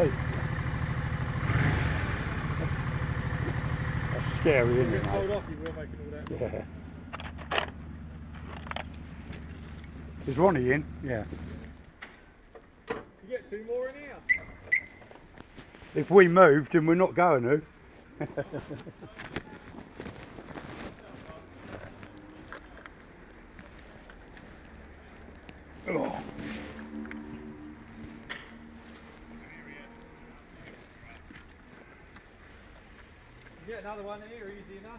Hey. That's, that's scary, isn't it? Mate? Yeah. Is Ronnie in, yeah. You get two more in here. If we moved and we're not going to. oh. Get another one here, easy enough.